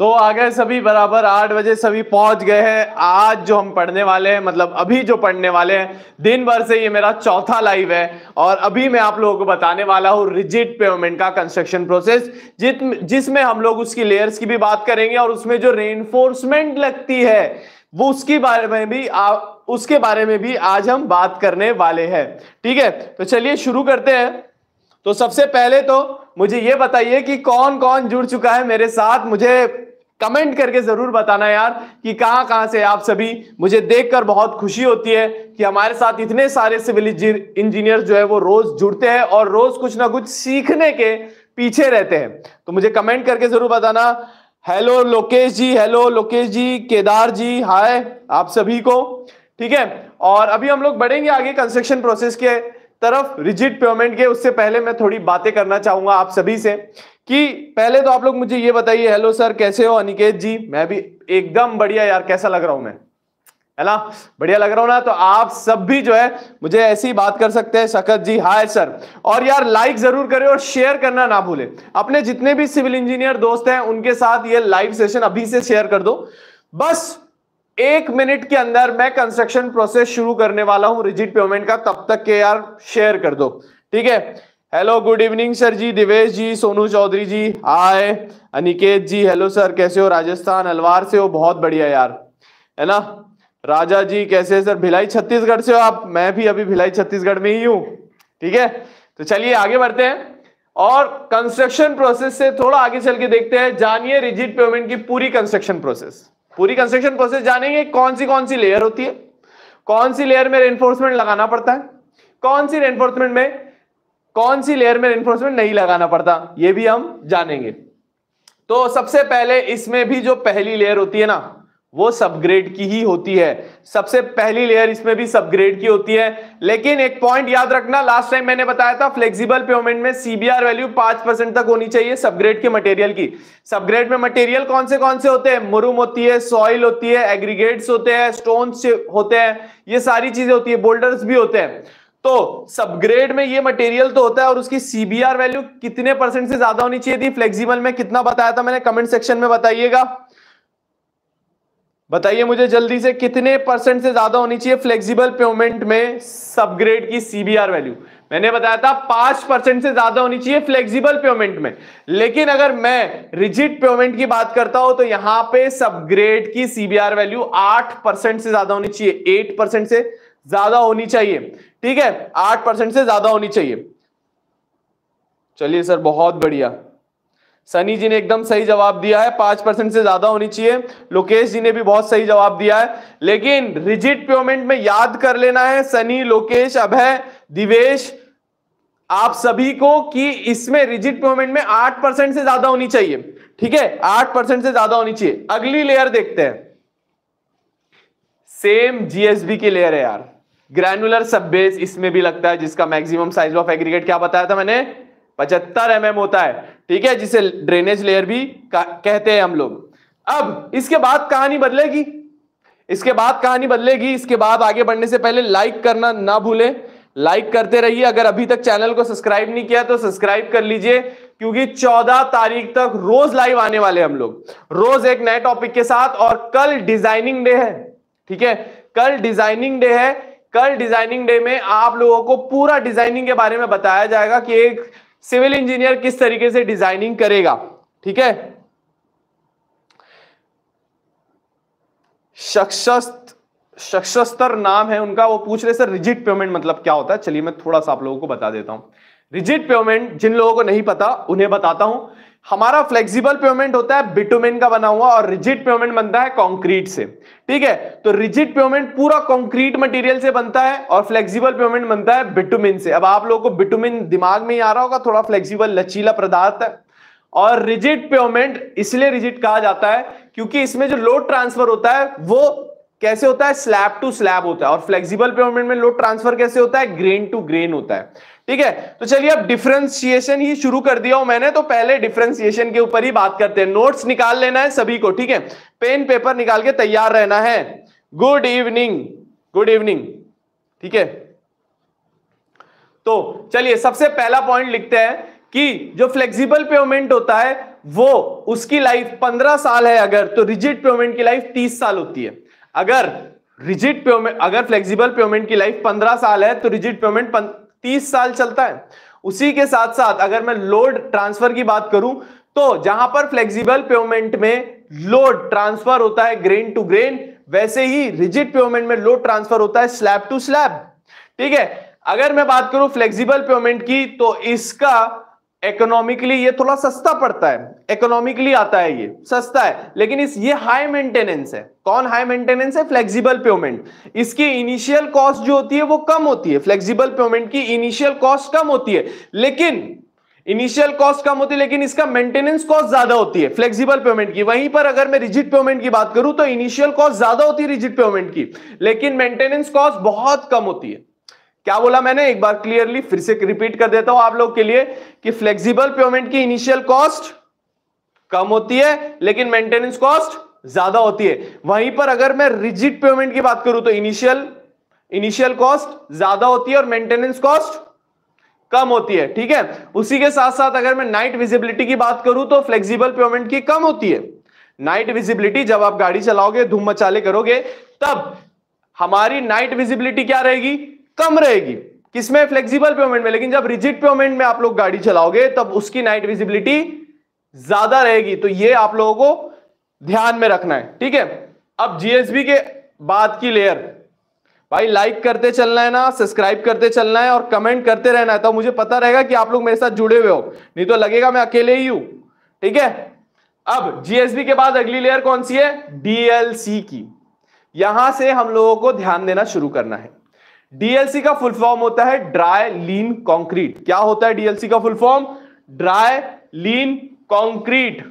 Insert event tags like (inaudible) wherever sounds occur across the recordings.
तो आ गए सभी बराबर आठ बजे सभी पहुँच गए हैं। आज जो हम पढ़ने वाले हैं मतलब अभी जो पढ़ने वाले हैं दिन भर से ये मेरा चौथा लाइव है। और अभी मैं आप लोगों को बताने वाला हूँ रिजिड पेमेंट का कंस्ट्रक्शन प्रोसेस जित जिसमें हम लोग उसकी लेयर्स की भी बात करेंगे और उसमें जो रेनफोर्समेंट लगती है वो उसके बारे में भी आ, उसके बारे में भी आज हम बात करने वाले हैं। ठीक है? तो चलिए शुरू करते हैं। तो सबसे पहले तो मुझे ये बताइए कि कौन कौन जुड़ चुका है मेरे साथ? मुझे कमेंट करके ज़रूर बताना यार कि कहाँ कहाँ से आप सभी, मुझे देखकर बहुत खुशी होती है कि हमारे साथ इतने सारे सिविल इंजीनियर जो है वो रोज जुड़ते हैं और रोज कुछ ना कुछ सीखने के पीछे रहते हैं। तो मुझे कमेंट करके ज़रूर बताना। Hello Lokesh ji, hello Lokesh ji, Kedar ji, hi आप सभी को, ठीक है? और अभी हम लोग बढ़ेंगे आगे कंस्ट्रक्शन प्रोसेस के तरफ़ रिजिट पेमेंट के, उससे पहले मैं थोड़ी बातें करना चाहूँगा आप सभी से। कि पहले तो आप लोग मुझे ये बताइए, हेलो सर, कैसे हो? अनिकेत जी, मैं भी एकदम बढ़िया यार, कैसा लग रहा हूँ मैं? है ना? बढ़िया लग रहा हूँ ना? तो आप सब भी जो है, मुझे ऐसी बात कर सकते हैं शकत जी। Hi sir. और यार लाइक ज़रूर करें और शेयर करना ना भूलें। अपने जितने भी सिविल इंजीनियर दोस्त हैं, उनके साथ ये लाइव सेशन अभी से शेयर कर दो। बस एक मिनट के अंदर मैं कंस्ट्रक्शन प्रोसेस शुरू करने वाला हूँ रिजिट पेमेंट का, तब तक के यार शेयर कर दो। ठीक है? Hello good evening sir ji Divesh ji Sonu Chaudhary ji hi Aniket ji hello sir कैसे हो? राजस्थान, अलवार से हो, बहुत बढ़िया यार, है ना? राजा जी, कैसे सर भिलाई छत्तीसगढ़ से हो आप? मैं भी अभी भिलाई छत्तीसगढ़ में ही हूँ, ठीक है? तो चलिए, आगे बढ़ते हैं। और कंस्ट्रक्शन प्रोसेस से थोड़ा आगे चल के देखते हैं। जानिए रिजिट पेमेंट की पूरी कंस्ट्रक्शन प्रोसेस पूरी कंस्ट्रक्शन प्रोसेस जानेंगे, कौन सी कौन सी लेयर होती है? कौन सी लेयर में रेनफोर्समेंट लगाना पड़ता है? कौन सी रेनफोर्समेंट में कौन सी लेयर में रेनफोर्समेंट नहीं लगाना पड़ता? ये भी हम जानेंगे। तो सबसे पहले इसमें भी जो पहली लेयर होती है ना, वो सबग्रेड की ही होती है। सबसे पहली लेयर इसमें भी सबग्रेड की होती है। लेकिन एक पॉइंट याद रखना लास्ट टाइम मैंने बताया था फ्लेक्सिबल पेमेंट में सीबीआर वैल्यू पाँच परसेंट तक होनी चाहिए सबग्रेड के मटेरियल की। सबग्रेड में मटेरियल कौन से कौन से होते हैं? मुरुम होती है सॉइल होती है एग्रीगेट्स होते हैं स्टोन होते हैं, ये सारी चीज़ें होती है बोल्डर्स भी होते हैं। तो सबग्रेड में ये मटेरियल तो होता है और उसकी सीबीआर वैल्यू कितने परसेंट से ज़्यादा होनी चाहिए थी? फ्लेक्सिबल में कितना बताया था मैंने? कमेंट सेक्शन में बताइएगा। बताइए मुझे जल्दी से कितने परसेंट से ज़्यादा होनी चाहिए फ्लेक्सिबल पेमेंट में सबग्रेड की सीबीआर वैल्यू मैंने बताया था पाँच परसेंट से ज़्यादा होनी चाहिए फ्लेक्सिबल पेमेंट में। लेकिन अगर मैं रिजिड पेमेंट की बात करता हूँ तो यहाँ पे सबग्रेड की सीबीआर वैल्यू आठ परसेंट से ज़्यादा होनी चाहिए। एट परसेंट से ज़्यादा होनी चाहिए। ठीक है? आठ परसेंट से ज़्यादा होनी चाहिए। चलिए सर, बहुत बढ़िया। सनी जी ने एकदम सही जवाब दिया है, पाँच परसेंट से ज़्यादा होनी चाहिए। लोकेश जी ने भी बहुत सही जवाब दिया है। लेकिन रिजिट पेमेंट में याद कर लेना है, सनी, लोकेश अभय दिवेश, आप सभी को कि इसमें रिजिट पेमेंट में आठ परसेंट से ज़्यादा होनी चाहिए। ठीक है? आठ परसेंट से ज़्यादा होनी चाहिए। अगली लेयर देखते हैं। सेम जीएसबी की लेयर है यार। ग्रैनुलर सब बेस इसमें भी लगता है, जिसका मैक्सिमम साइज़ ऑफ़ एग्रीगेट क्या बताया था मैंने? पचहत्तर एम mm होता है। ठीक है, जिसे ड्रेनेज लेयर भी कहते हैं हम लोग। अब, इसके बाद कहानी बदलेगी। इसके बाद कहानी बदलेगी। इसके बाद आगे बढ़ने से पहले लाइक करना ना भूले। लाइक करते रहिए। अगर अभी तक चैनल को सब्सक्राइब नहीं किया तो सब्सक्राइब कर लीजिए, क्योंकि 14 तारीख तक रोज लाइव आने वाले हम लोग। रोज एक नए टॉपिक के साथ, और कल डिज़ाइनिंग डे है। ठीक है? कल डिज़ाइनिंग डे है। कल डिज़ाइनिंग डे में आप लोगों को पूरा डिज़ाइनिंग के बारे में बताया जाएगा कि एक सिविल इंजीनियर किस तरीके से डिज़ाइनिंग करेगा, ठीक है? शख्सस्तर नाम है उनका, वो पूछ रहे, सर रिजिट पेमेंट मतलब क्या होता है? चलिए मैं थोड़ा सा आप लोगों को बता देता हूँ। रिजिट पेमेंट जिन लोगों को नहीं पता, उन्हें बताता हूँ। हमारा फ्लेक्सिबल पेमेंट होता है बिटुमिन का बना हुआ, और रिजिड पेमेंट बनता है कंक्रीट से। ठीक है? तो रिजिड पेमेंट पूरा कंक्रीट मटेरियल से बनता है, और फ्लेक्सिबल पेमेंट बनता है बिटुमिन से। अब आप लोगों को बिटुमिन दिमाग में ही आ रहा होगा, थोड़ा फ्लेक्सिबल लचीला पदार्थ है। और रिजिड पेमेंट इसलिए रिजिड कहा जाता है, क्योंकि इसमें जो लोड ट्रांसफ़र होता है, वो कैसे होता है? स्लैब टू स्लैब होता है। और फ्लेक्सिबल पेमेंट में लोड ट्रांसफ़र कैसे होता है? ग्रेन टू ग्रेन होता है। ठीक है? तो चलिए अब डिफ्रेंसिएशन ही शुरू कर दिया हूँ मैंने। तो पहले डिफ्रेंसिएशन के ऊपर ही बात करते हैं। नोट्स निकाल लेना है सभी को, ठीक है? पेन पेपर निकाल के तैयार रहना है। गुड इवनिंग गुड इवनिंग ठीक है? तो चलिए, सबसे पहला पॉइंट लिखते हैं कि जो फ्लेक्सिबल पेमेंट होता है, वो उसकी लाइफ 15 साल है अगर तो रिजिड पेमेंट की लाइफ 30 साल होती है। अगर रिजिड पेमेंट अगर फ्लेक्सिबल पेमेंट की लाइफ 15 साल है तो रिजिड पेमेंट 30 साल चलता है। उसी के साथ साथ अगर मैं लोड ट्रांसफ़र की बात करूँ तो जहाँ पर फ्लेक्सिबल पेमेंट में लोड ट्रांसफ़र होता है ग्रेन टू ग्रेन वैसे ही रिजिड पेमेंट में लोड ट्रांसफ़र होता है स्लैब टू स्लैब ठीक है? अगर मैं बात करूँ फ्लेक्सिबल पेमेंट की तो इसका इकोनॉमिकली ये थोड़ा सस्ता पड़ता है। इकोनॉमिकली आता है ये। सस्ता है। लेकिन इस, ये हाई मेंटेनेंस है। कौन हाई मेंटेनेंस है? फ्लेक्सिबल पेमेंट इसकी इनिशियल कॉस्ट जो होती है, वो कम होती है। फ्लेक्सिबल पेमेंट की इनिशियल कॉस्ट कम होती है। लेकिन इनिशियल कॉस्ट कम होती है, लेकिन इसका मेंटेनेंस कॉस्ट ज़्यादा होती है। फ्लेक्सिबल पेमेंट की। वहीं पर अगर मैं रिजिड पेमेंट की बात करूँ तो इनिशियल कॉस्ट ज़्यादा होती है रिजिट पेमेंट की। लेकिन मेंटेनेंस कॉस्ट बहुत कम होती है। क्या बोला मैंने? एक बार क्लियरली फिर से रिपीट कर देता हूँ आप लोग के लिए कि फ्लेक्सिबल पेमेंट की इनिशियल कॉस्ट कम होती है, लेकिन मेंटेनेंस कॉस्ट ज़्यादा होती है। वहीं पर अगर मैं रिजिड पेमेंट की बात करूँ तो इनिशियल इनिशियल कॉस्ट ज़्यादा होती है और मेंटेनेंस कॉस्ट कम होती है, ठीक है? उसी के साथ साथ अगर मैं नाइट विजिबिलिटी की बात करूँ तो फ्लेक्सिबल पेमेंट की कम होती है। नाइट विजिबिलिटी जब आप गाड़ी चलाओगे, धूम मचाले करोगे, तब हमारी नाइट विजिबिलिटी क्या रहेगी? कम रहेगी। किसमें? फ्लेक्सिबल पेमेंट में। लेकिन जब रिजिड पेमेंट में आप लोग गाड़ी चलाओगे, तब उसकी नाइट विजिबिलिटी ज़्यादा रहेगी। तो ये आप लोगों को ध्यान में रखना है। ठीक है? अब जीएसबी के बाद की लेयर भाई लाइक करते चलना है ना सब्सक्राइब करते चलना है और कमेंट करते रहना है। तो मुझे पता रहेगा कि आप लोग मेरे साथ जुड़े हुए हो। नहीं तो लगेगा मैं अकेले ही हूँ। ठीक है? अब जीएसबी के बाद अगली लेयर कौन सी है? डीएलसी की। यहाँ से हम लोगों को ध्यान देना शुरू करना है। डीएलसी का फुल फॉर्म होता है ड्राई लीन कॉन्क्रीट क्या होता है डीएलसी का full form? Dry lean concrete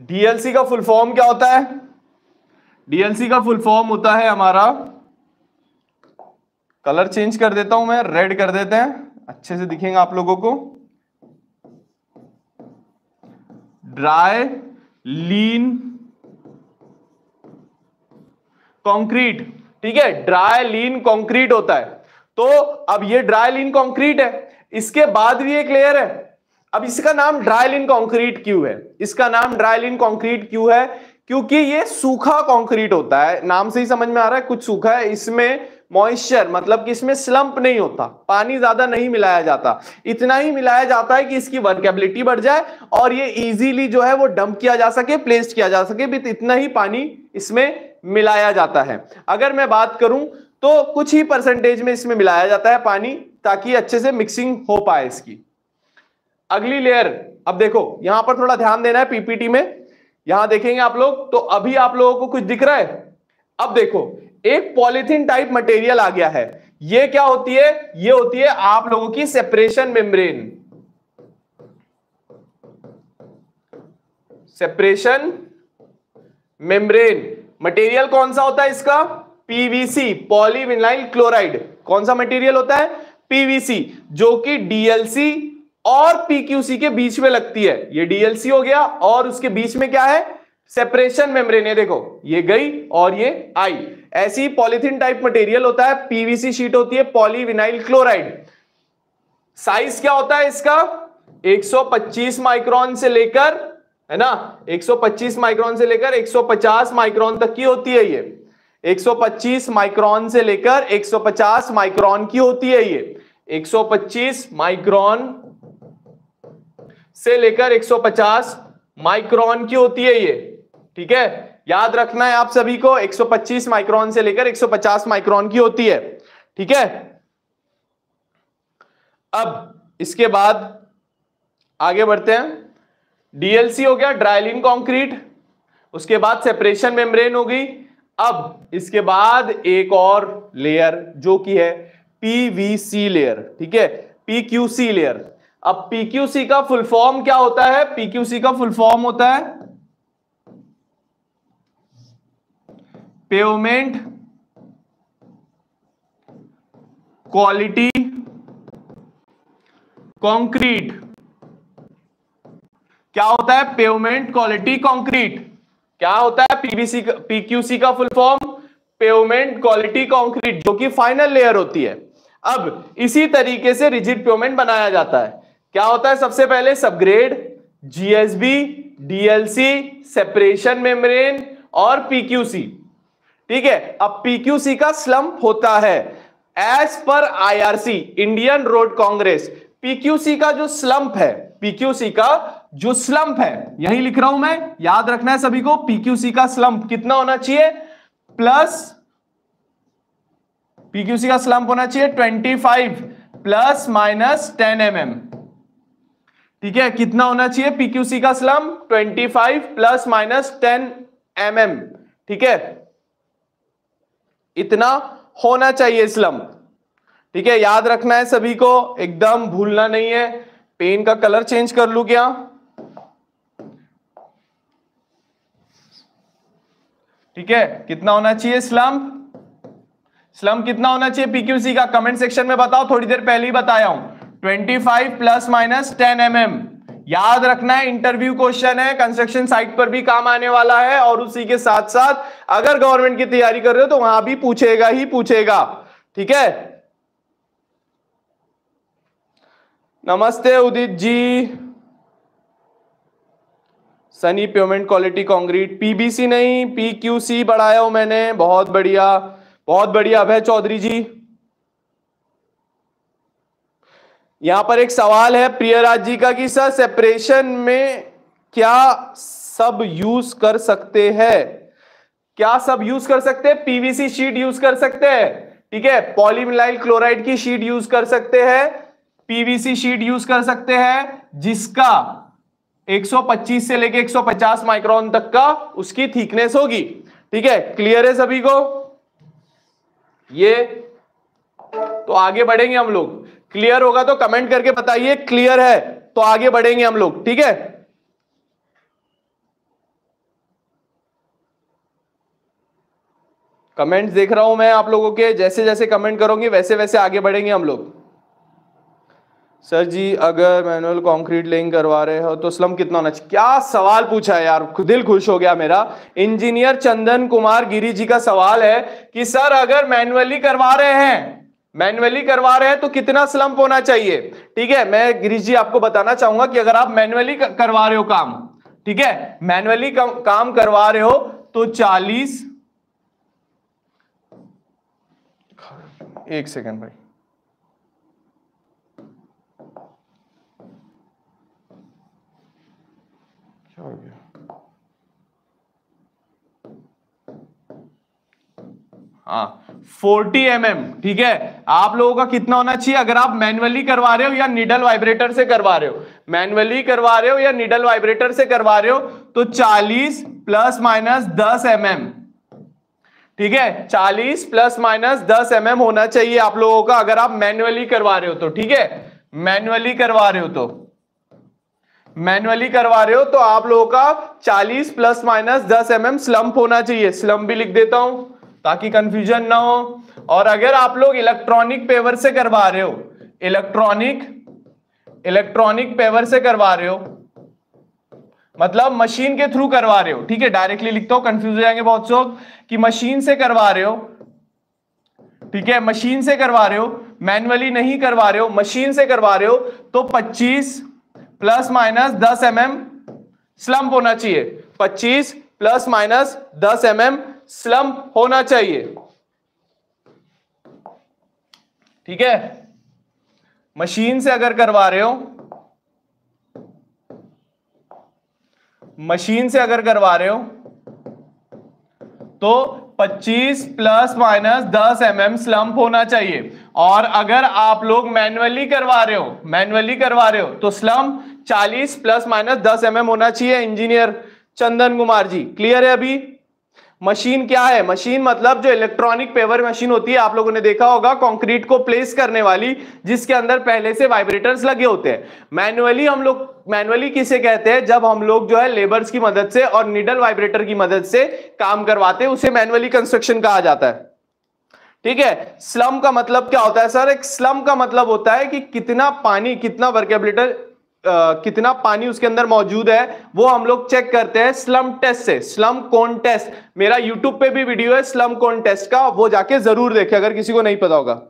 DLC का फुल फॉर्म क्या होता है? डीएलसी का फुल फॉर्म होता है हमारा, कलर चेंज कर देता हूँ मैं, रेड कर देते हैं। अच्छे से दिखेंगे आप लोगों को। Dry, lean, concrete. ठीक है, ड्राई, लीन, कंक्रीट होता है। तो अब ये ड्राई, लीन, कंक्रीट है। इसके बाद भी एक लेयर है। अब इसका नाम ड्राइलिन कॉन्क्रीट क्यों है? इसका नाम ड्राइलिन कॉन्क्रीट क्यों है? क्योंकि ये सूखा कॉन्क्रीट होता है। नाम से ही समझ में आ रहा है, कुछ सूखा है। इसमें मॉइस्चर मतलब कि इसमें स्लंप नहीं होता, पानी ज़्यादा नहीं मिलाया जाता। इतना ही मिलाया जाता है कि इसकी वर्केबिलिटी बढ़ जाए और ये इजीली जो है वो डंप किया जा सके प्लेस किया जा सके विथ इतना ही पानी इसमें मिलाया जाता है। अगर मैं बात करूँ तो कुछ ही परसेंटेज में इसमें मिलाया जाता है पानी, ताकि अच्छे से मिक्सिंग हो पाए इसकी। अगली लेयर अब देखो, यहाँ पर थोड़ा ध्यान देना है पीपीटी में। यहाँ देखेंगे आप लोग तो अभी आप लोगों को कुछ दिख रहा है। अब देखो एक पॉलिथीन टाइप मटेरियल आ गया है। ये क्या होती है? ये होती है आप लोगों की separation membrane. Separation membrane. Material कौन सा होता है इसका? PVC, polyvinyl chloride. कौन सा मटेरियल होता है? पीवीसी, जो कि डीएलसी और पीक्यूसी के बीच में लगती है। ये डीएलसी हो गया और उसके बीच में क्या है? सेपरेशन मेम्ब्रेन ये देखो, ये गई और ये आई। ऐसी पॉलिथीन टाइप मटेरियल होता है पीवीसी शीट होती है पॉलीविनाइल क्लोराइड साइज़ क्या होता है इसका? 125 माइक्रोन से लेकर, है ना? 125 माइक्रोन से लेकर 150 माइक्रोन तक की होती है ये। 125 माइक्रोन से लेकर 150 माइक्रोन की होती है ये। 125 माइक्रोन से लेकर 150 माइक्रोन की होती है ये। ठीक है? याद रखना है आप सभी को 125 माइक्रोन से लेकर 150 माइक्रोन की होती है। ठीक है? अब इसके बाद आगे बढ़ते हैं। डीएलसी हो गया ड्राइलिन कंक्रीट। उसके बाद सेपरेशन मेम्ब्रेन हो गई। अब इसके बाद एक और लेयर जो कि है पीवीसी लेयर। ठीक है? PQC layer. अब पीक्यूसी का फुल फॉर्म क्या होता है? पीक्यूसी का फुल फॉर्म होता है पेवमेंट क्वालिटी कंक्रीट। क्या होता है? Pavement quality concrete. क्या होता है? पीबीसी पीक्यूसी का full form. Pavement quality concrete, जो कि फाइनल लेयर होती है। अब इसी तरीके से रिजिड पेवमेंट बनाया जाता है। क्या होता है? सबसे पहले subgrade, GSB, DLC, separation membrane और पीक्यूसी। ठीक है? अब पीक्यूसी का स्लम्प होता है। As per IRC Indian road Congress PQC का जो स्लम्प है पीक्यूसी का जो स्लम्प है, यही लिख रहा हूँ मैं, याद रखना है सभी को पीक्यूसी का स्लम्प कितना होना चाहिए? प्लस पीक्यूसी का स्लम्प होना चाहिए 25 प्लस माइनस 10 एम mm. ठीक है? कितना होना चाहिए पीक्यूसी का slump 25 plus minus 10 M mm. ठीक है? इतना होना चाहिए स्लम्प ठीक है, याद रखना है सभी को, एकदम भूलना नहीं है। पेन का कलर चेंज कर लू क्या? ठीक है, कितना होना चाहिए स्लम? स्लम कितना होना चाहिए पीक्यूसी का? कमेंट सेक्शन में बताओ, थोड़ी देर पहले ही बताया हूँ। 25 प्लस माइनस 10 एम mm. याद रखना है इंटरव्यू क्वेश्चन है कंस्ट्रक्शन साइट पर भी काम आने वाला है और उसी के साथ साथ अगर गवर्नमेंट की तैयारी कर रहे हो तो वहाँ भी पूछेगा ही पूछेगा, ठीक है? नमस्ते Udit ji. Sunny pavement quality concrete PBC नहीं, पीक्यूसी बढ़ाया हूँ मैंने, बहुत बढ़िया बहुत बढ़िया, अभय चौधरी जी। यहाँ पर एक सवाल है प्रियराज जी का कि, सर सेपरेशन में क्या सब यूज़ कर सकते हैं? क्या सब यूज़ कर सकते हैं? पीवीसी शीट यूज़ कर सकते हैं। ठीक है? पॉलीमिलाइल क्लोराइड की शीट यूज़ कर सकते हैं। पीवीसी शीट यूज़ कर सकते हैं, जिसका 125 से लेके 150 माइक्रोन तक का उसकी थीकनेस होगी। ठीक है? क्लियर है सभी को? ये तो आगे बढ़ेंगे हम लोग। क्लियर होगा तो कमेंट करके बताइए क्लियर है तो आगे बढ़ेंगे हम लोग, ठीक है? कमेंट्स देख रहा हूँ मैं आप लोगों के, जैसे जैसे कमेंट करोगे, वैसे वैसे आगे बढ़ेंगे हम लोग। सर जी, अगर मैनुअल कंक्रीट लेइंग करवा रहे हो तो स्लम कितना होना चाहिए? क्या सवाल पूछा है यार दिल खुश हो गया मेरा। इंजीनियर चंदन कुमार गिरी जी का सवाल है कि, सर, अगर मैनुअली करवा रहे हैं मैनुअली करवा रहे हैं तो कितना स्लम्प होना चाहिए? ठीक है, मैं गिरीश जी आपको बताना चाहूँगा कि अगर आप मैनुअली करवा रहे हो काम, ठीक है मैनुअली काम करवा रहे हो तो 40 एक सेकंड भाई। क्या हो गया? हाँ 40 एम mm, ठीक है? आप लोगों का कितना होना चाहिए? अगर आप मैनुअली करवा रहे हो या निडल वाइब्रेटर से करवा रहे हो। मैनुअली करवा रहे हो या निडल वाइब्रेटर से करवा रहे हो तो 40 प्लस माइनस 10 एम mm, ठीक है? 40 प्लस माइनस 10 एम mm होना चाहिए आप लोगों का अगर आप मैनुअली करवा रहे हो तो ठीक है? मैनुअली करवा रहे हो तो। मैनुअली करवा रहे हो तो आप लोगों का 40 plus minus 10 M mm slump होना चाहिए। स्लम्प भी लिख देता हूँ। ताकि कंफ्यूजन ना हो। और अगर आप लोग इलेक्ट्रॉनिक पेवर से करवा रहे हो इलेक्ट्रॉनिक इलेक्ट्रॉनिक पेवर से करवा रहे हो मतलब मशीन के थ्रू करवा रहे हो, ठीक है? डायरेक्टली लिखता हूँ कंफ्यूज हो जाएँगे बहुत लोग, कि मशीन से करवा रहे हो, ठीक है? मशीन से करवा रहे हो मैनुअली नहीं करवा रहे हो मशीन से करवा रहे हो तो 25 प्लस माइनस दस एम एम स्लम्प होना चाहिए। 25 प्लस माइनस दस एम एम स्लम्प होना चाहिए। ठीक है? मशीन से अगर करवा रहे हो, मशीन से अगर करवा रहे हो तो 25 plus minus 10 m m slump होना चाहिए। और अगर आप लोग मैनुअली करवा रहे हो मैनुअली करवा रहे हो तो slump 40 plus minus 10 m m होना चाहिए, इंजीनियर चंदन कुमार जी। क्लियर है अभी? मशीन क्या है? मशीन मतलब जो इलेक्ट्रॉनिक पेवर मशीन होती है, आप लोगों ने देखा होगा कंक्रीट को प्लेस करने वाली, जिसके अंदर पहले से वाइब्रेटर्स लगे होते हैं। मैनुअली हम लोग मैनुअली किसे कहते हैं? जब हम लोग जो है लेबर्स की मदद से और निडल वाइब्रेटर की मदद से काम करवाते हैं, उसे मैनुअली कंस्ट्रक्शन कहा जाता है। ठीक है? स्लम का मतलब क्या होता है सर एक स्लम का मतलब होता है कि कितना पानी, कितना वर्केबिलिटर कितना पानी उसके अंदर मौजूद है, वो हम लोग चेक करते हैं स्लम टेस्ट से स्लम कौन टेस्ट मेरा यूट्यूब पे भी वीडियो है स्लम कौन टेस्ट का, वो जाके ज़रूर देखे, अगर किसी को नहीं पता होगा।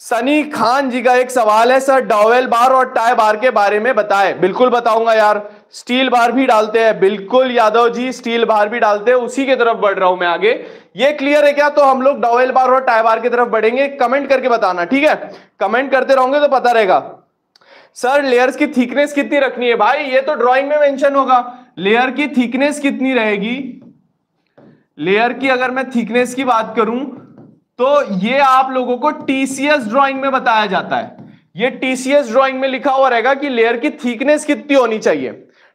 सनी खान जी का एक सवाल है, सर डॉवेल बार और टाई बार के बारे में बताए। बिल्कुल बताऊँगा यार स्टील बार भी डालते हैं। बिल्कुल, यादव जी स्टील बार भी डालते हैं, उसी की तरफ़ बढ़ रहा हूँ मैं आगे। ये क्लियर है क्या? तो हम लोग डॉवेल बार और टाई बार की तरफ़ बढ़ेंगे। कमेंट करके बताना, ठीक है? कमेंट करते रहोगे तो पता रहेगा। सर लेयर्स की थिकनेस कितनी रखनी है? भाई, ये तो ड्राइंग में मेंशन होगा। लेयर की थिकनेस कितनी रहेगी? लेयर की अगर मैं थिकनेस की बात करूँ तो ये आप लोगों को टीसीएस ड्राइंग में बताया जाता है। ये टीसीएस ड्राइंग में लिखा हुआ रहेगा कि लेयर की थिकनेस कितनी होनी चाहिए।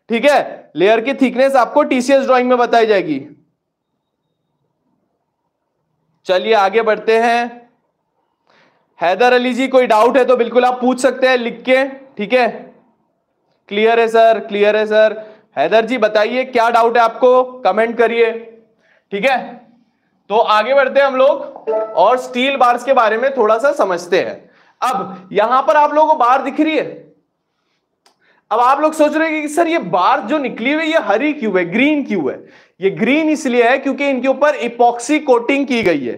ठीक है? लेयर की थिकनेस आपको टीसीएस ड्राइंग में बताई जाएगी। चलिए, आगे बढ़ते हैं। हैदर अली जी, कोई डाउट है तो बिल्कुल आप पूछ सकते हैं लिख के। ठीक है? क्लियर है सर क्लियर है सर हैदर जी, बताइए, क्या डाउट है आपको? कमेंट करिए। ठीक है? तो आगे बढ़ते हैं हम लोग और स्टील बार्स के बारे में थोड़ा सा समझते हैं। अब, यहाँ पर आप लोगों को बार दिख रही है। अब आप लोग सोच रहे हैं कि, सर, ये बार जो निकली हुई ये हरी क्यों है? ग्रीन क्यों है? ये ग्रीन इसलिए है क्योंकि इनके ऊपर इपॉक्सी कोटिंग की गई है।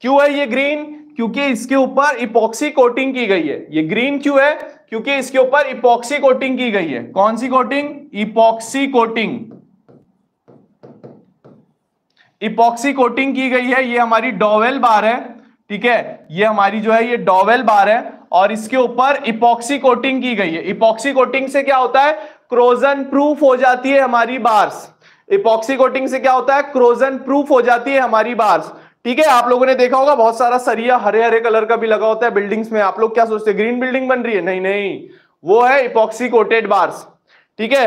क्यों है ये ग्रीन क्योंकि इसके ऊपर इपॉक्सी कोटिंग की गई है। ये ग्रीन क्यों है? क्योंकि इसके ऊपर इपॉक्सी कोटिंग की गई है। कौन सी coating epoxy coating epoxy coating की गई है। ये हमारी डॉवेल बार है, ठीक है? ये हमारी जो है, ये डॉवेल बार है और इसके ऊपर इपॉक्सी कोटिंग की गई है। इपॉक्सी कोटिंग से क्या होता है? क्रोजन प्रूफ हो जाती है हमारी बार्स इपॉक्सी कोटिंग से क्या होता है? क्रोजन प्रूफ हो जाती है हमारी बार्स ठीक है, आप लोगों ने देखा होगा, बहुत सारा सरिया हरे हरे कलर का भी लगा होता है बिल्डिंग्स में। आप लोग क्या सोचते हैं, ग्रीन बिल्डिंग बन रही है? नहीं नहीं। वो है इपॉक्सी कोटेड बार्स ठीक है?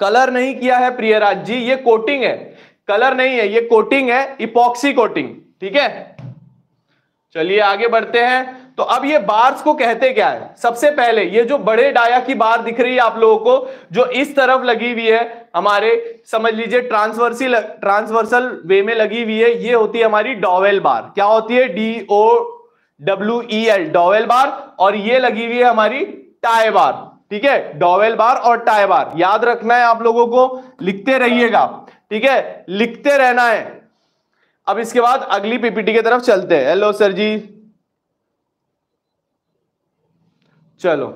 कलर नहीं किया है प्रियराज जी, ये कोटिंग है। कलर नहीं है, ये कोटिंग है इपॉक्सी कोटिंग ठीक है? चलिए, आगे बढ़ते हैं। तो अब ये बार्स को कहते क्या है? सबसे पहले, ये जो बड़े डाया की बार दिख रही है आप लोगों को, जो इस तरफ़ लगी हुई है, हमारे, समझ लीजिए ट्रांसवर्सी ट्रांसवर्सल वे में लगी हुई है, ये होती है हमारी डॉवेल बार क्या होती है? D O W E L dowel bar और ये लगी हुई है हमारी टाई बार ठीक है? डॉवेल बार और टाई बार याद रखना है आप लोगों को, लिखते रहिएगा। ठीक है? लिखते रहना है। अब इसके बाद अगली पीपीटी की तरफ़ चलते हैं। Hello sir ji. चलो।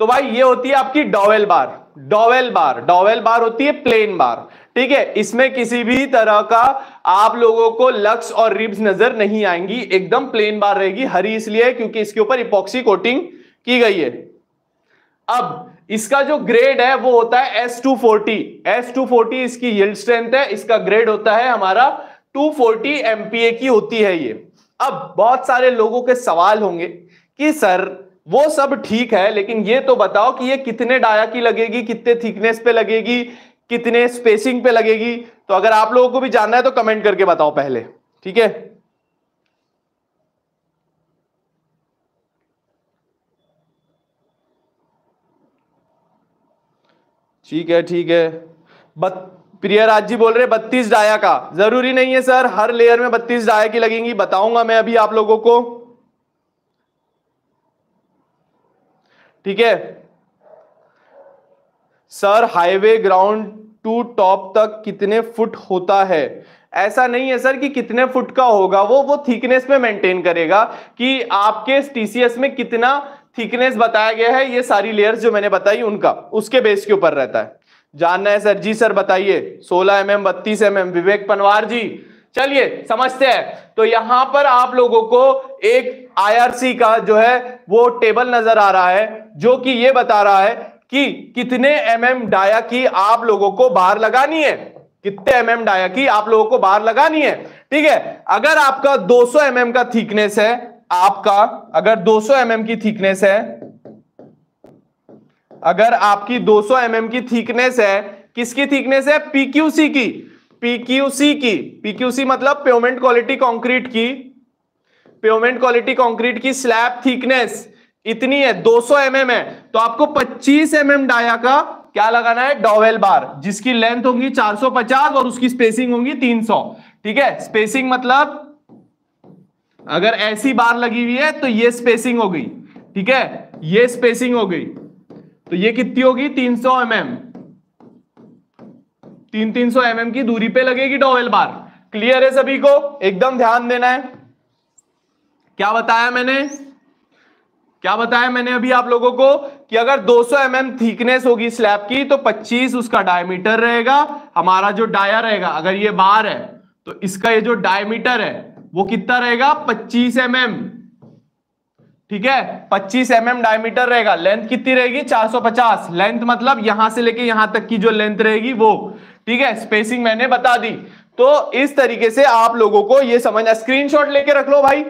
तो भाई, ये होती है आपकी dowel bar. Dowel bar. Dowel bar होती है प्लेन बार। ठीक है? इसमें किसी भी तरह का आप लोगों को लक्स और रिब्स नज़र नहीं आएँगी। एकदम प्लेन बार रहेगी। हरी इसलिए क्योंकि इसके ऊपर इपॉक्सी कोटिंग की गई है। अब, इसका जो ग्रेड है, वो होता है S two forty S two forty इसकी यील्ड स्ट्रेंथ है। इसका ग्रेड होता है हमारा टू फोर्टी एमपीए की होती है ये। अब, बहुत सारे लोगों के सवाल होंगे। कि सर, वो सब ठीक है, लेकिन ये तो बताओ कि ये कितने डाया की लगेगी, कितने थिकनेस पे लगेगी, कितने स्पेसिंग पे लगेगी। तो अगर आप लोगों को भी जानना है तो कमेंट करके बताओ पहले। ठीक है? ठीक है ठीक है। बत, प्रियराज जी बोल रहे बत्तीस डाया का। ज़रूरी नहीं है, सर, हर लेयर में बत्तीस डाया की लगेंगी। बताऊँगा मैं अभी आप लोगों को। ठीक है? Sir, highway ground to top तक कितने फुट होता है? ऐसा नहीं है सर कि कितने फुट का होगा, वो वो थिकनेस में मेंटेन करेगा कि आपके टीसीएस में कितना थिकनेस बताया गया है, ये सारी लेयर्स जो मैंने बताई उनका, उसके बेस के ऊपर रहता है। जानना है सर? जी सर, बताइए। 16 एम एम बत्तीस एम एम विवेक पनवार जी। चलिए, समझते हैं। तो यहाँ पर आप लोगों को एक आईआरसी का जो है, वो टेबल नज़र आ रहा है, जो कि ये बता रहा है कि कितने एम एम डाया की आप लोगों को बाहर लगानी है। कितने एम एम डाया की आप लोगों को बाहर लगानी है। ठीक है, अगर आपका 200 सौ एम का थिकनेस है, आपका, अगर 200 एम mm की थिकनेस है, अगर आपकी 200 एम mm की थिकनेस है, किसकी थिकनेस है? पीक्यूसी की। पीक्यूसी की। पीक्यूसी मतलब पेमेंट क्वालिटी कंक्रीट की। पेमेंट क्वालिटी कंक्रीट की स्लैब थिकनेस इतनी है 200 एम mm है। तो आपको 25 एम mm डाया का क्या लगाना है? डॉवेल बार, जिसकी लेंथ होगी 450 और उसकी स्पेसिंग होगी 300 ठीक है? स्पेसिंग मतलब अगर ऐसी बार लगी हुई है तो ये स्पेसिंग हो गई। ठीक है? ये स्पेसिंग हो गई। तो ये कितनी होगी? 300 सौ एम तीन तीन सौ एम की दूरी पे लगेगी डॉवेल बार। क्लियर है सभी को? एकदम ध्यान देना है। क्या बताया मैंने? क्या बताया मैंने अभी आप लोगों को? कि अगर 200 सौ mm थिकनेस होगी स्लैब की तो 25 उसका डायमीटर रहेगा। हमारा जो डाया रहेगा, अगर ये बार है तो इसका ये जो डायमीटर है, वो कितना रहेगा? 25 mm ठीक है? 25 एम mm डायमीटर रहेगा। लेंथ कितनी रहेगी? 450 लेंथ मतलब यहाँ से लेके यहाँ तक की जो लेंथ रहेगी, वो। ठीक है? स्पेसिंग मैंने बता दी। तो इस तरीके से आप लोगों को ये समझना स्क्रीनशॉट लेके रख लो भाई।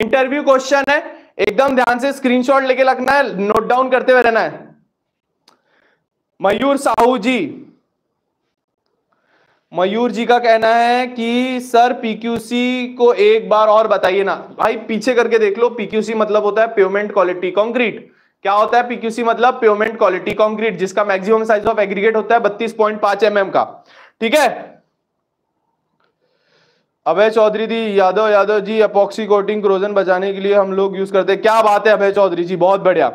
इंटरव्यू क्वेश्चन है। एकदम ध्यान से स्क्रीनशॉट लेके रखना है। नोट डाउन करते हुए रहना है। मयूर साहू जी। मयूर जी का कहना है कि, सर पीक्यूसी को एक बार और बताइए ना। भाई, पीछे करके देख लो। पीक्यूसी मतलब होता है पेमेंट क्वालिटी कॉन्क्रीट क्या होता है पीक्यूसी मतलब पेमेंट क्वालिटी कॉन्क्रीट जिसका मैक्सिमम साइज़ ऑफ़ एग्रीगेट होता है बत्तीस पॉइंट पाँच एम का। ठीक है? Abhay Chaudhary ji, Yadav Yadav ji epoxy coating corrosion बचाने के लिए हम लोग यूज़ करते हैं। क्या बात है अभय चौधरी जी, बहुत बढ़िया।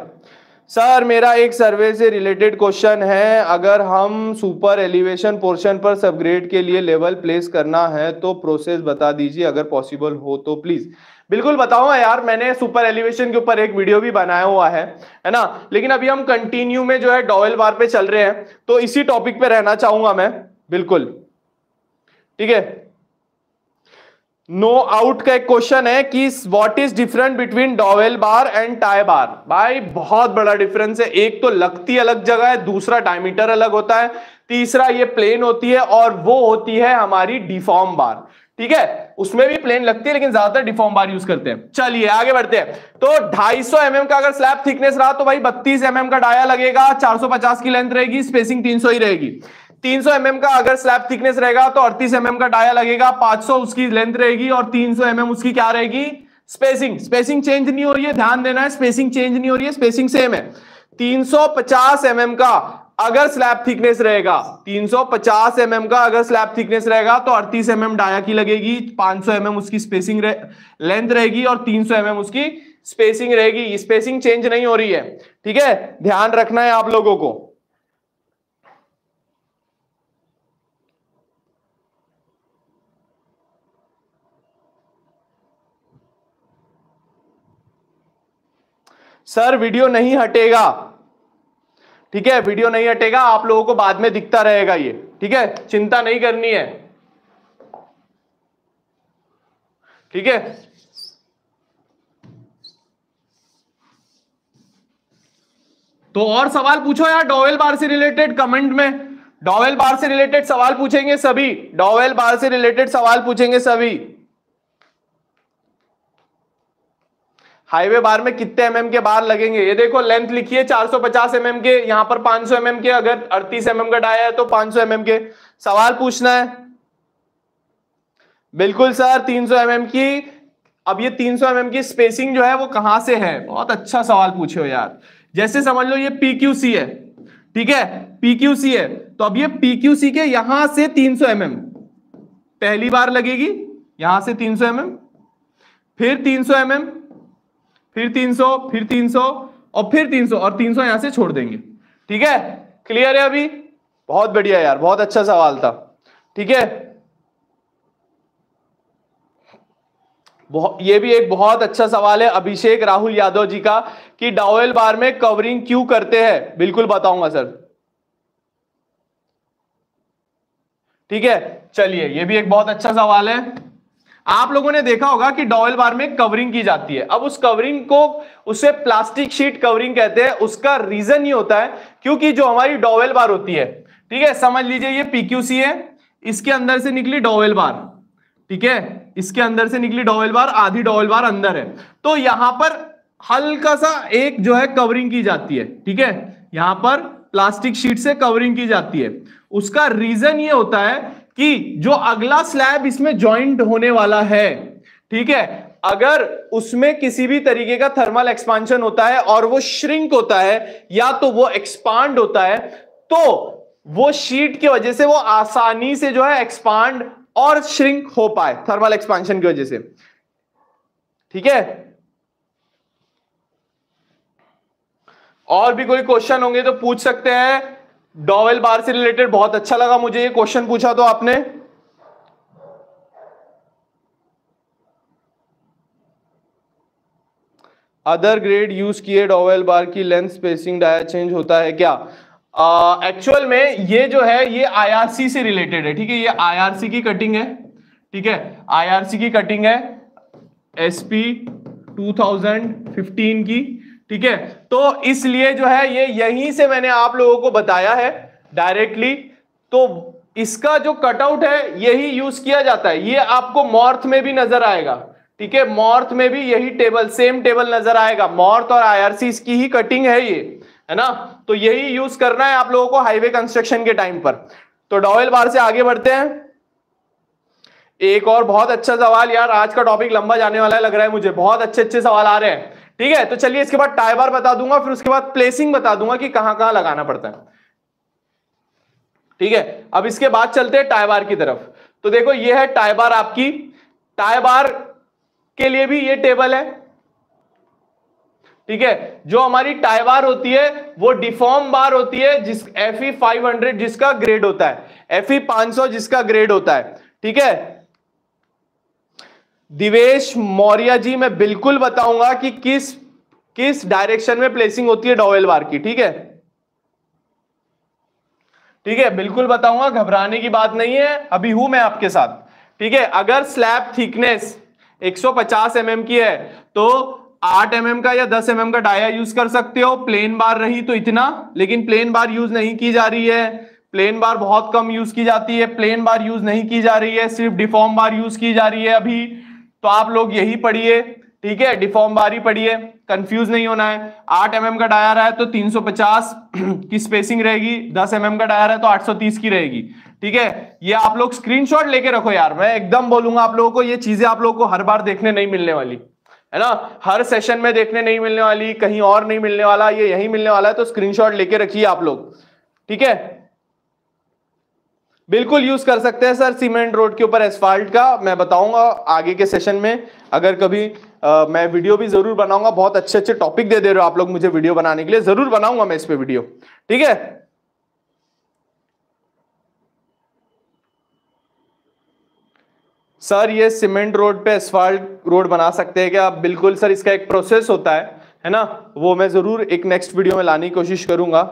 सर मेरा एक सर्वे से रिलेटेड क्वेश्चन है। अगर हम सुपर एलिवेशन पोर्शन पर सबग्रेड के लिए लेवल प्लेस करना है तो प्रोसेस बता दीजिए, अगर पॉसिबल हो तो प्लीज़ बिल्कुल बताऊँगा यार, मैंने सुपर एलिवेशन के ऊपर एक वीडियो भी बनाया हुआ है है ना? लेकिन अभी हम कंटिन्यू में जो है डॉयल बार पे चल रहे हैं तो इसी टॉपिक पे रहना चाहूँगा मैं, बिल्कुल। ठीक है? नो आउट का एक क्वेश्चन है कि what is different between dowel bar and tie bar भाई, बहुत बड़ा डिफरेंस है। एक तो लगती अलग जगह है, दूसरा डायमीटर अलग होता है, तीसरा ये प्लेन होती है और वो होती है हमारी डिफॉर्म बार ठीक है? उसमें भी प्लेन लगती है, लेकिन ज़्यादातर डिफॉर्म बार यूज़ करते हैं। चलिए, आगे बढ़ते हैं। तो 250 सौ mm का अगर स्लैब थिकनेस रहा तो भाई 32 mm का डाया लगेगा 450 की लेंथ रहेगी स्पेसिंग 300 ही रहेगी। 300 सौ mm का अगर स्लैब थिकनेस रहेगा तो 38 mm का डाया लगेगा 500 उसकी लेंथ रहेगी, और 300 mm उसकी क्या रहेगी? स्पेसिंग स्पेसिंग चेंज नहीं हो रही है, ध्यान देना है स्पेसिंग चेंज नहीं हो रही है स्पेसिंग सेम है। 350 सौ mm का अगर स्लैब थिकनेस रहेगा 350 mm का अगर स्लैब थिकनेस रहेगा तो 38 mm डाया की लगेगी 500 सौ mm उसकी स्पेसिंग रहे, लेंथ रहेगी और 300 सौ mm उसकी स्पेसिंग रहेगी। स्पेसिंग चेंज नहीं हो रही है। ठीक है? ध्यान रखना है आप लोगों को। सर वीडियो नहीं हटेगा। ठीक है? वीडियो नहीं हटेगा, आप लोगों को बाद में दिखता रहेगा ये। ठीक है? चिंता नहीं करनी है। ठीक है? तो और सवाल पूछो यार, डॉवेल बार से रिलेटेड कमेंट में। डॉवेल बार से रिलेटेड सवाल पूछेंगे सभी। डॉवेल बार से रिलेटेड सवाल पूछेंगे सभी। हाईवे बार में कितने एमएम के बार लगेंगे? ये देखो लेंथ लिखी लिखिए 450 एमएम के, यहाँ पर 500 एमएम के, अगर 38 एमएम का डाया है तो 500 एमएम के। सवाल पूछना है? बिल्कुल सर 300 एमएम की, अब ये 300 एमएम की स्पेसिंग जो है वो कहाँ से है? बहुत अच्छा सवाल पूछे हो यार। जैसे समझ लो ये पीक्यूसी है, ठीक है? पीक्यूसी है तो अब ये पीक्यूसी के यहाँ से 300 एमएम, पहली बार लगेगी, यहाँ से 300 एमएम, फिर 300 एमएम फिर 300 फिर 300 और फिर 300 और 300 यहाँ से छोड़ देंगे। ठीक है? क्लियर है अभी? बहुत बढ़िया यार, बहुत अच्छा सवाल था। ठीक है? ये भी एक बहुत अच्छा सवाल है अभिषेक राहुल यादव जी का कि डाउएल बार में कवरिंग क्यों करते हैं? बिल्कुल बताऊँगा, सर। ठीक है? चलिए, ये भी एक बहुत अच्छा सवाल है। आप लोगों ने देखा होगा कि डॉयल बार में कवरिंग की जाती है। अब उस कवरिंग को, उसे प्लास्टिक शीट कवरिंग कहते हैं। उसका रीजन ये होता है क्योंकि जो हमारी डॉवेल बार होती है, ठीक है, समझ लीजिए ये पीक्यूसी है, इसके अंदर से निकली डॉवेल बार, ठीक है, इसके अंदर से निकली डॉवेल बार, आधी डॉवेल बार अंदर है। तो यहाँ पर हल्का सा एक जो है कवरिंग की जाती है, ठीक है, यहाँ पर प्लास्टिक शीट से कवरिंग की जाती है। उसका रीजन ये होता है कि जो अगला स्लैब इसमें ज्वाइंट होने वाला है, ठीक है? अगर उसमें किसी भी तरीके का थर्मल एक्सपांशन होता है और वो श्रिंक होता है, या तो वो एक्सपांड होता है तो वो शीट की वजह से वो आसानी से जो है एक्सपांड और श्रिंक हो पाए थर्मल एक्सपांशन की वजह से। ठीक है? और भी कोई क्वेश्चन होंगे तो पूछ सकते हैं। डॉवेल बार से रिलेटेड बहुत अच्छा लगा मुझे ये क्वेश्चन पूछा तो आपने। अदर ग्रेड यूज़ किए डॉवेल बार की लेंथ स्पेसिंग डाया चेंज होता है क्या? एक्चुअल uh, में ये जो है ये आईआरसी से रिलेटेड है ठीक है? ये आईआरसी की कटिंग है ठीक है? आईआरसी की कटिंग है एसपी 2015 की। ठीक है? तो इसलिए जो है, ये यहीं से मैंने आप लोगों को बताया है डायरेक्टली तो इसका जो कटआउट है, यही यूज़ किया जाता है। ये आपको मॉर्थ में भी नज़र आएगा। ठीक है? मॉर्थ में भी यही टेबल सेम टेबल नज़र आएगा। मॉर्थ और आईआरसी की ही कटिंग है ये, है ना? तो यही यूज़ करना है आप लोगों को हाईवे कंस्ट्रक्शन के टाइम पर। तो डॉयल बार से आगे बढ़ते हैं। एक और बहुत अच्छा सवाल, यार, आज का टॉपिक लंबा जाने वाला लग रहा है मुझे। बहुत अच्छे अच्छे सवाल आ रहे हैं। ठीक है? तो चलिए इसके बाद टाई बार बता दूँगा, फिर उसके बाद प्लेसिंग बता दूँगा कि कहाँ कहाँ लगाना पड़ता है। ठीक है? अब इसके बाद चलते हैं टाई बार की तरफ़। तो देखो, ये है टाई बार आपकी। टाई बार के लिए भी ये टेबल है। ठीक है? जो हमारी टाई बार होती है, वो डिफॉर्म बार होती है, जिस एफ़ ई फाइव हंड्रेड जिसका ग्रेड होता है। एफ़ ई पाँच सौ जिसका ग्रेड होता है। ठीक है? दिवेश मौर्य जी, मैं बिल्कुल बताऊँगा कि किस किस डायरेक्शन में प्लेसिंग होती है डॉवेल बार की, ठीक है? ठीक है, बिल्कुल बताऊँगा, घबराने की बात नहीं है, अभी हूँ मैं आपके साथ, ठीक है? अगर स्लैब थिकनेस 150 एम mm की है तो 8 एम mm का या 10 एम mm का डाया यूज़ कर सकते हो प्लेन बार रही तो इतना, लेकिन प्लेन बार यूज़ नहीं की जा रही है प्लेन बार बहुत कम यूज़ की जाती है प्लेन बार यूज़ नहीं की जा रही है, सिर्फ़ डिफॉर्म बार यूज़ की जा रही है अभी तो आप लोग यही पढ़िए, ठीक है? डिफॉर्म बार पढ़िए कंफ्यूज नहीं होना है। 8 एम mm का डायर है तो 350 (clears throat) की स्पेसिंग रहेगी 10 एम mm का डायर है तो 830 की रहेगी, ठीक है? ये आप लोग स्क्रीनशॉट लेके रखो यार, मैं एकदम बोलूँगा आप लोगों को, ये चीज़ें आप लोगों को हर बार देखने नहीं मिलने वाली, है ना? हर सेशन में देखने नहीं मिलने वाली, कहीं और नहीं मिलने वाला, ये यही मिलने वाला है तो स्क्रीनशॉट लेके रखिए आप लोग, ठीक है? बिल्कुल यूज़ कर सकते हैं सर। सीमेंट रोड के ऊपर एसफाल्ट का मैं बताऊँगा आगे के सेशन में। अगर कभी आ, मैं वीडियो भी ज़रूर बनाऊँगा। बहुत अच्छे अच्छे टॉपिक दे दे रहे हो आप लोग मुझे वीडियो बनाने के लिए। ज़रूर बनाऊँगा मैं इस पे वीडियो ठीक है? सर ये सीमेंट रोड पे एसफाल्ट रोड बना सकते हैं क्या? बिल्कुल सर इसका एक प्रोसेस होता है है ना? वो मैं ज़रूर एक नेक्स्ट वीडियो में लाने की कोशिश करूँगा।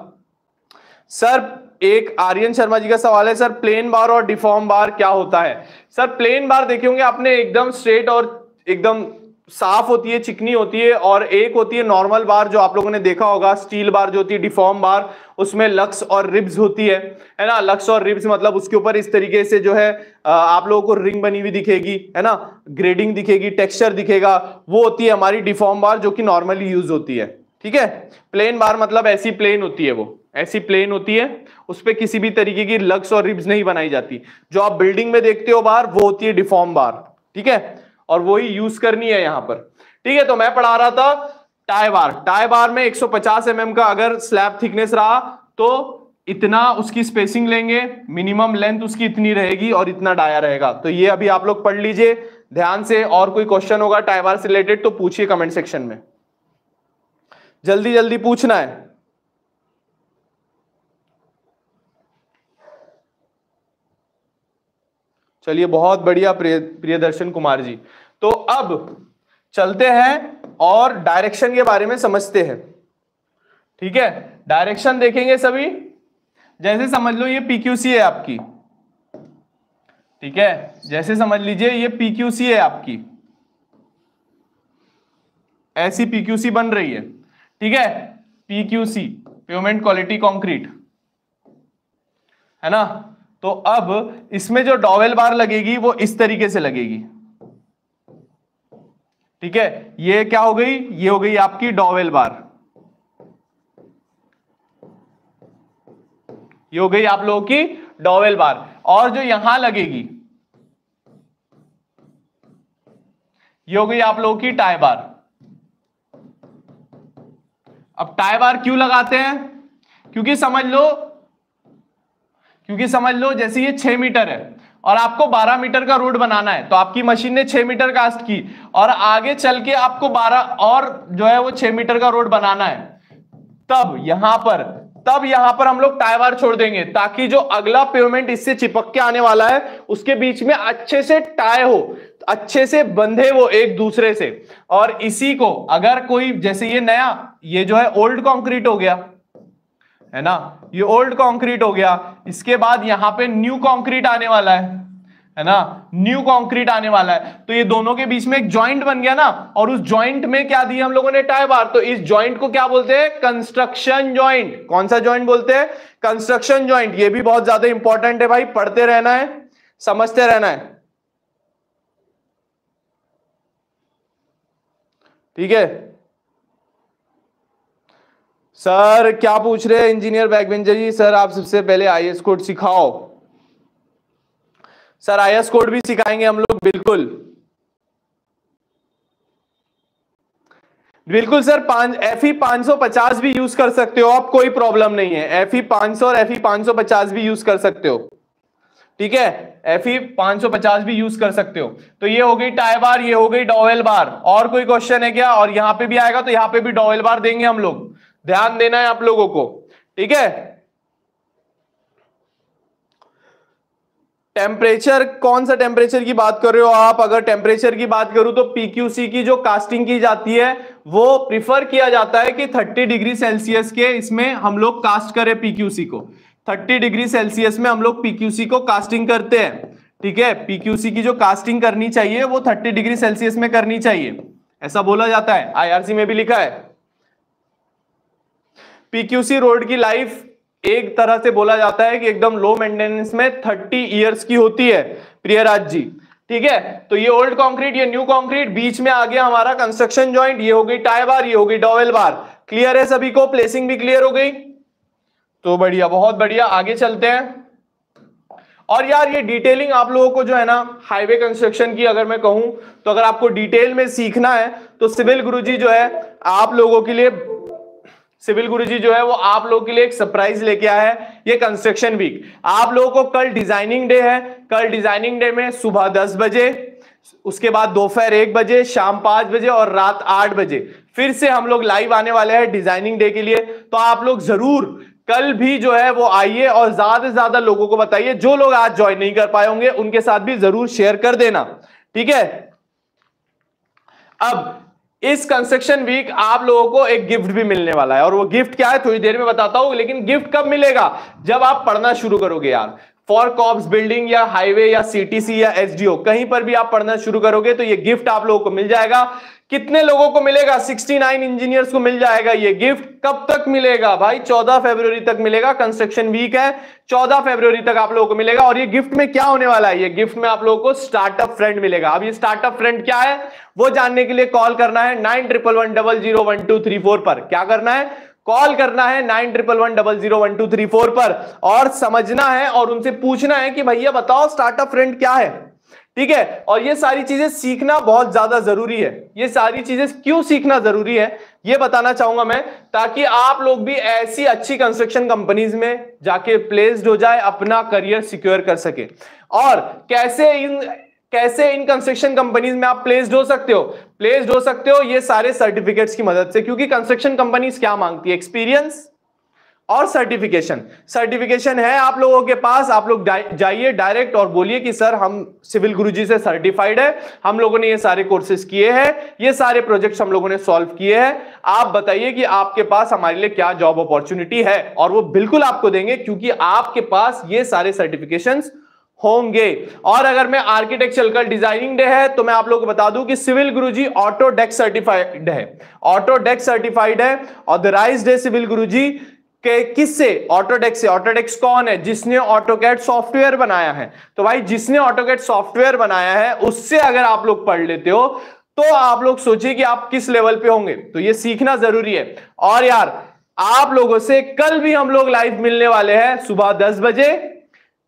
सर एक आर्यन शर्मा जी का सवाल है, सर प्लेन बार और डिफॉर्म बार क्या होता है? सर प्लेन बार देखे होंगे, आपने एकदम स्ट्रेट और एकदम साफ़ होती है, चिकनी होती है और एक होती है नॉर्मल बार जो आप लोगों ने देखा होगा स्टील बार जो होती है डिफॉर्म बार उसमें लक्स और रिब्स होती है। है ना? लक्स और रिब्स मतलब उसके ऊपर इस तरीके से जो है आप लोगों को रिंग बनी हुई दिखेगी, है ना? ग्रेडिंग दिखेगी टेक्सचर दिखेगा, वो होती है हमारी डिफॉर्म बार जो कि नॉर्मली यूज़ होती है। ठीक है? प्लेन बार मतलब ऐसी प्लेन होती है वो। ऐसी प्लेन होती है उस पर किसी भी तरीके की लग्स और रिब्स नहीं बनाई जाती। जो आप बिल्डिंग में देखते हो बार वो होती है डिफॉर्म बार ठीक है? और वही यूज़ करनी है यहाँ पर। ठीक है तो मैं पढ़ा रहा था टाई बार टाई बार में 150 एम mm का अगर स्लैब थिकनेस रहा तो इतना उसकी स्पेसिंग लेंगे मिनिमम लेंथ उसकी इतनी रहेगी और इतना डाया रहेगा। तो ये अभी आप लोग पढ़ लीजिए। ध्यान से और कोई क्वेश्चन होगा टाई बार से रिलेटेड तो पूछिए कमेंट सेक्शन में। जल्दी जल्दी पूछना है। चलिए, बहुत बढ़िया प्रिय, प्रियदर्शन कुमार जी। तो अब चलते हैं और डायरेक्शन के बारे में समझते हैं। ठीक है? डायरेक्शन देखेंगे सभी। जैसे समझ लो, ये पीक्यूसी है आपकी। ठीक है? जैसे समझ लीजिए, ये पीक्यूसी है आपकी। ऐसी पीक्यूसी बन रही है। ठीक है? पीक्यूसी पेमेंट क्वालिटी कंक्रीट है ना? तो अब इसमें जो डॉवेल बार लगेगी, वो इस तरीके से लगेगी। ठीक है? ये क्या हो गई? ये हो गई आपकी डॉवेल बार। ये हो गई आप लोगों की डॉवेल बार। और जो यहाँ लगेगी, ये हो गई आप लोगों की टाई बार। अब टाई बार क्यों लगाते हैं? क्योंकि समझ लो क्योंकि समझ लो, जैसे ये छह मीटर है और आपको 12 मीटर का रोड बनाना है तो आपकी मशीन ने 6 मीटर कास्ट की और आगे चल के आपको 12 और जो है वो 6 मीटर का रोड बनाना है। तब यहाँ पर, तब यहाँ पर हम लोग टाई छोड़ देंगे, ताकि जो अगला पेमेंट इससे चिपक के आने वाला है, उसके बीच में अच्छे से टाई हो, अच्छे से बंधे वो एक दूसरे से। और इसी को अगर कोई, जैसे ये नया, ये जो है ओल्ड कंक्रीट हो गया, है ना? ये ओल्ड कंक्रीट हो गया। इसके बाद यहाँ पे न्यू कंक्रीट आने वाला है है ना? न्यू कंक्रीट आने वाला है। तो ये दोनों के बीच में एक जॉइंट बन गया ना, और उस जॉइंट में क्या दिया हम लोगों ने टाई बार? तो इस जॉइंट को क्या बोलते हैं? कंस्ट्रक्शन जॉइंट कौन सा जॉइंट बोलते हैं? कंस्ट्रक्शन जॉइंट ये भी बहुत ज़्यादा इंपॉर्टेंट है भाई। पढ़ते रहना है, समझते रहना है। ठीक है? सर, क्या पूछ रहे हैं इंजीनियर बैकवेंजर जी? सर, आप सबसे पहले आईएस कोड सिखाओ। सर आईएस कोड भी सिखाएँगे हम लोग, बिल्कुल। बिल्कुल, सर, पाँच एफ़ ई पाँच सौ पचास भी यूज़ कर सकते हो आप, कोई प्रॉब्लम नहीं है। एफ़ ई पाँच सौ और एफ़ ई पाँच सौ पचास भी यूज़ कर सकते हो। ठीक है? एफ़ ई पाँच सौ पचास भी यूज़ कर सकते हो। तो ये हो गई टाई बार ये हो गई डॉवेल बार और कोई क्वेश्चन है क्या? और यहाँ पे भी आएगा तो यहाँ पे भी डॉवेल बार देंगे हम लोग। ध्यान देना है आप लोगों को, ठीक है? टेम्परेचर कौन सा टेम्परेचर की बात कर रहे हो आप? अगर टेम्परेचर की बात करूँ तो पीक्यूसी की जो कास्टिंग की जाती है, वो प्रिफर किया जाता है कि 30 डिग्री सेल्सियस के इसमें हम लोग कास्ट करें पीक्यूसी को। 30 डिग्री सेल्सियस में हम लोग पीक्यूसी को कास्टिंग करते हैं, ठीक है? पीक्यूसी की जो कास्टिंग करनी चाहिए, वो 30 डिग्री सेल्सियस में करनी चाहिए। ऐसा बोला जाता है। आईआरसी में भी लिखा है। पीक्यूसी रोड की लाइफ एक तरह से बोला जाता है कि एकदम लो मेंटेनेंस में 30 इयर्स की होती है, प्रियराज जी। ठीक है? तो ये ओल्ड कंक्रीट ये न्यू कंक्रीट बीच में आ गया हमारा कंस्ट्रक्शन जॉइंट ये हो गई टाई बार ये हो गई डॉवेल बार क्लियर है सभी को? प्लेसिंग भी क्लियर हो गई। तो बढ़िया, बहुत बढ़िया, आगे चलते हैं। और यार, ये डिटेलिंग आप लोगों को जो है ना हाईवे कंस्ट्रक्शन की अगर मैं कहूँ तो अगर आपको डिटेल में सीखना है तो सिविल गुरुजी जो है, आप लोगों के लिए सिविल गुरुजी जो है वो आप लोगों के लिए एक सरप्राइज़ लेके आया है। ये कंस्ट्रक्शन वीक आप लोगों को कल डिज़ाइनिंग डे है। कल डिज़ाइनिंग डे में सुबह दस बजे, उसके बाद दोपहर एक बजे, शाम पाँच बजे और रात आठ बजे। फिर से हम लोग लाइव आने वाले हैं डिज़ाइनिंग डे के लिए। तो आप लोग ज़रूर कल भी जो है वो आइए और ज़्यादा से ज़्यादा लोगों को बताइए। जो लोग आज ज्वाइन नहीं कर पाए होंगे, उनके साथ भी ज़रूर शेयर कर देना। ठीक है? अब इस कंस्ट्रक्शन वीक आप लोगों को एक गिफ्ट भी मिलने वाला है। और वो गिफ्ट क्या है, थोड़ी देर में बताता हूँ, लेकिन गिफ्ट कब मिलेगा? जब आप पढ़ना शुरू करोगे यार। फॉर कॉप्स बिल्डिंग या हाईवे या सीटीसी या एसडीओ कहीं पर भी आप पढ़ना शुरू करोगे तो ये गिफ्ट आप लोगों को मिल जाएगा। कितने लोगों को मिलेगा? 69 इंजीनियर्स को मिल जाएगा ये गिफ्ट कब तक मिलेगा भाई? 14 फरवरी तक मिलेगा। कंस्ट्रक्शन वीक है। 14 फरवरी तक आप लोगों को मिलेगा। और ये गिफ्ट में क्या होने वाला है? ये गिफ्ट में आप लोगों को स्टार्टअप फ्रेंड मिलेगा। अब ये स्टार्टअप फ्रेंड क्या है? वो जानने के लिए कॉल करना है nine triple one double zero one two three four पर। क्या करना है? कॉल करना है nine triple one double zero one two three four पर। और समझना है और उनसे पूछना है कि भैया बताओ स्टार्टअप फ्रेंड क्या है? ठीक है? और ये सारी चीज़ें सीखना बहुत ज़्यादा ज़रूरी है। ये सारी चीज़ें क्यों सीखना ज़रूरी है, ये बताना चाहूँगा मैं, ताकि आप लोग भी ऐसी अच्छी कंस्ट्रक्शन कंपनीज़ में जाके प्लेस्ड हो जाए, अपना करियर सिक्योर कर सके। और कैसे इन कैसे इन कंस्ट्रक्शन कंपनीज़ में आप प्लेस्ड हो सकते हो? प्लेस्ड हो सकते हो ये सारे सर्टिफिकेट्स की मदद से, क्योंकि कंस्ट्रक्शन कंपनीज़ क्या मांगती है? एक्सपीरियंस और सर्टिफिकेशन सर्टिफिकेशन है आप लोगों के पास, आप लोग जाइए डायरेक्ट और बोलिए कि, सर, हम सिविल गुरुजी से सर्टिफाइड है, हम लोगों ने ये सारे कोर्सेज किए हैं, ये सारे प्रोजेक्ट्स हम लोगों ने सॉल्व किए हैं। आप बताइए कि आपके पास हमारे लिए क्या जॉब अपॉर्चुनिटी है? और वो बिल्कुल आपको देंगे, क्योंकि आपके पास ये सारे सर्टिफिकेशन होंगे। और अगर मैं आर्किटेक्चर डिज़ाइनिंग डे है तो मैं आप लोगों को बता दूँ कि civil Guruji Autodesk certified है। ऑटो डेक सर्टिफाइड है। ऑथराइज है सिविल गुरुजी। के किससे? ऑटोडेक से। ऑटोडेक्स कौन है? जिसने ऑटोकैट सॉफ्टवेयर बनाया है। तो भाई, जिसने ऑटोकैट सॉफ्टवेयर बनाया है, उससे अगर आप लोग पढ़ लेते हो तो आप लोग सोचिए कि आप किस लेवल पे होंगे। तो ये सीखना ज़रूरी है। और यार, आप लोगों से कल भी हम लोग लाइव मिलने वाले हैं सुबह दस बजे।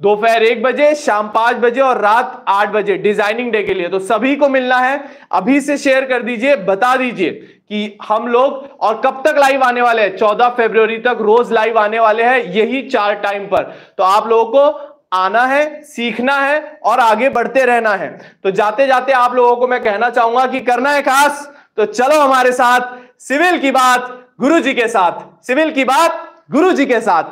दोपहर एक बजे, शाम पाँच बजे और रात आठ बजे डिज़ाइनिंग डे के लिए। तो सभी को मिलना है। अभी से शेयर कर दीजिए, बता दीजिए कि हम लोग और कब तक लाइव आने वाले हैं? चौदह फरवरी तक रोज लाइव आने वाले हैं यही चार टाइम पर। तो आप लोगों को आना है, सीखना है और आगे बढ़ते रहना है। तो जाते जाते आप लोगों को मैं कहना चाहूँगा कि करना है खास। तो चलो हमारे साथ सिविल की बात गुरु जी के साथ। सिविल की बात गुरु जी के साथ।